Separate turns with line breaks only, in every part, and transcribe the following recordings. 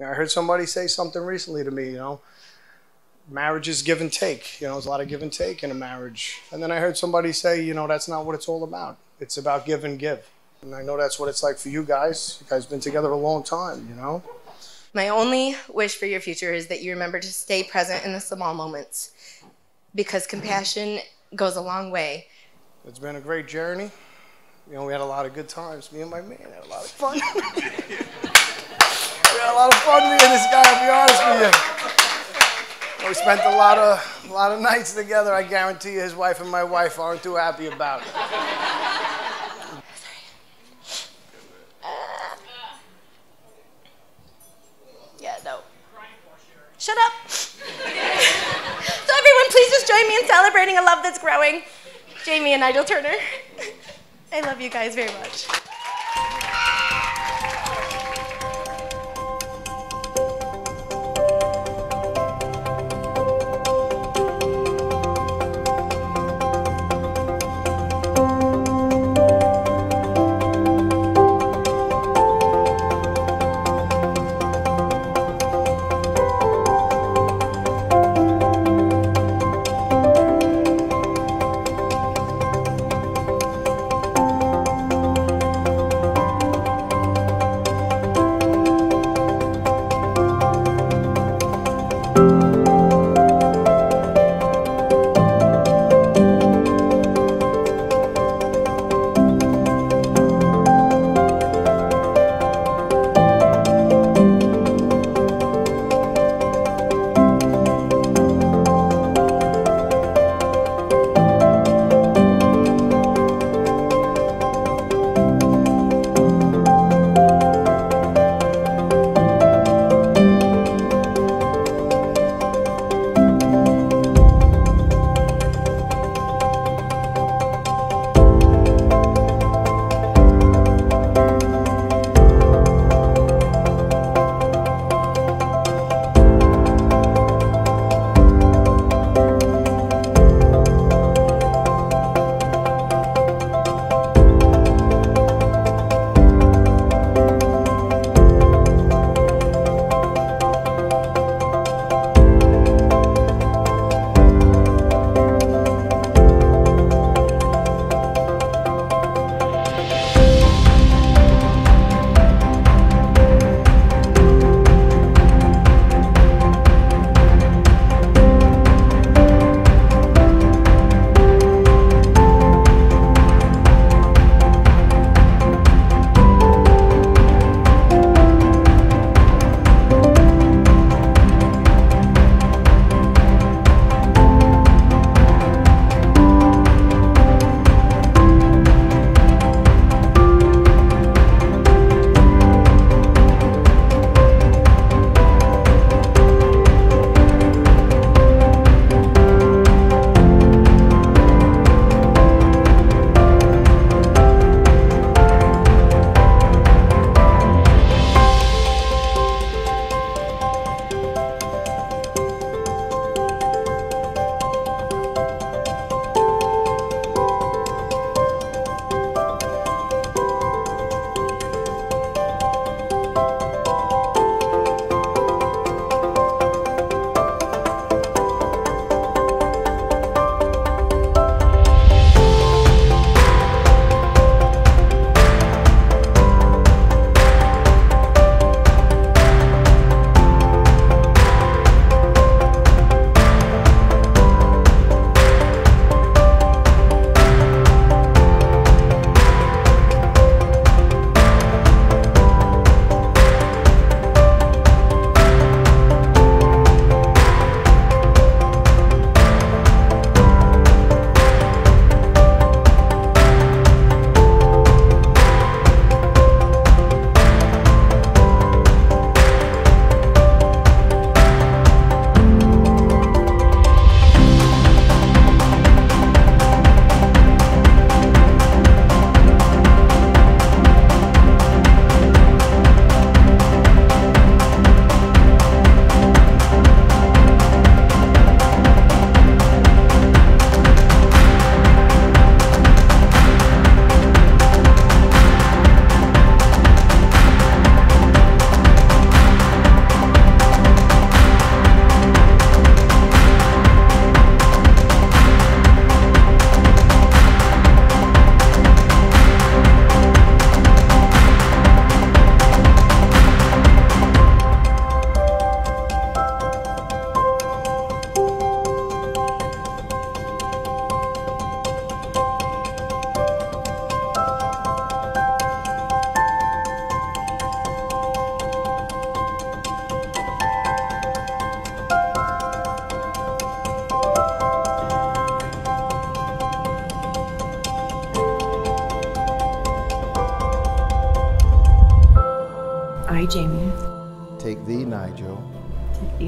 I heard somebody say something recently to me, you know, marriage is give and take. You know, there's a lot of give and take in a marriage. And then I heard somebody say, you know, that's not what it's all about. It's about give and give. And I know that's what it's like for you guys. You guys have been together a long time, you know?
My only wish for your future is that you remember to stay present in the small moments because compassion goes a long way.
It's been a great journey. You know, we had a lot of good times. Me and my man had a lot of fun. had a lot of fun, and this guy, I'll be honest with you. We spent a lot of, a lot of nights together. I guarantee you his wife and my wife aren't too happy about it.
Uh, yeah, no. Shut up. so everyone, please just join me in celebrating a love that's growing. Jamie and Nigel Turner. I love you guys very much.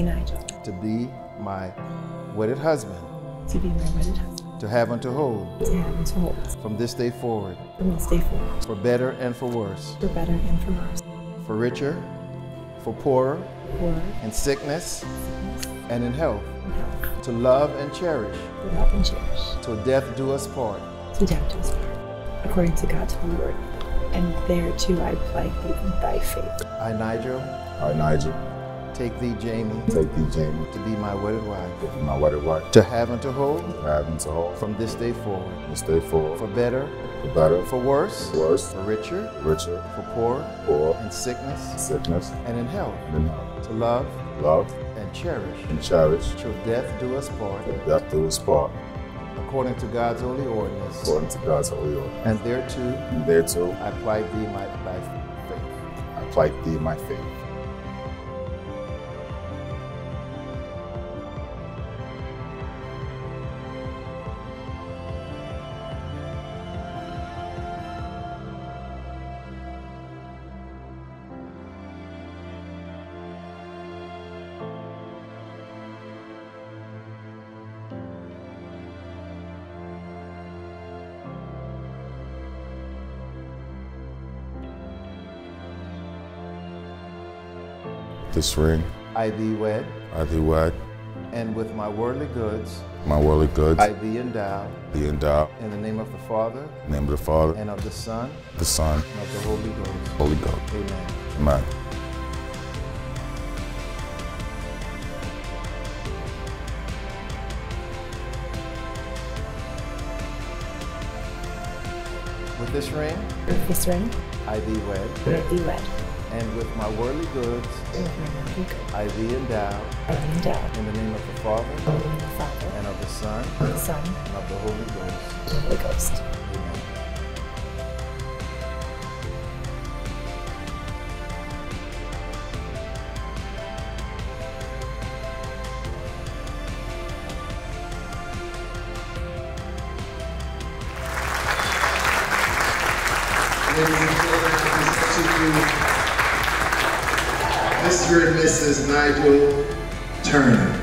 Nigel, to be my wedded husband,
to be my wedded husband,
to have and to hold.
To have and to hold.
From this day forward,
from this day forward,
for better and for worse,
for better and for worse,
for richer, for poorer,
for
in sickness.
sickness.
And in health,
and health,
to love and cherish,
to love and cherish,
till death do us part.
to death do us part, according to God's holy word. And thereto I plight thee thy faith.
I, Nigel,
I, Nigel,
take thee, Jamie,
take thee, Jamie,
to be my wedded wife,
to be my wedded wife,
to have and to hold.
To have and to hold.
From this day forward,
this day forward,
for better,
for better,
for worse,
worse,
for richer,
richer,
for poorer,
poor,
in sickness.
Sickness,
and in health,
and in health.
to love.
Love.
And cherish,
and cherish,
till death do us part,
till death do us part,
according to God's holy ordinance.
according to God's holy order.
And thereto
And thereto
I plight thee my thy faith.
I plight thee my faith. This ring,
I thee wed,
I thee wed,
and with my worldly goods
my worldly goods,
I thee endow,
thee endow,
in the name of the Father,
the name of the Father,
and of the Son,
the Son,
and of the Holy Ghost.
Holy Ghost.
Amen.
Amen.
With this ring
With this ring,
I thee wed,
I thee wed,
and with my worldly goods
and with my worldly
I thee endow,
I thee endow,
in the name of the Father,
the of the Father,
and of the Son,
and the Son,
and of the Holy Ghost.
the Holy Ghost.
Amen.
Ladies and gentlemen, I present to you Mr. and Mrs. Nigel Turner.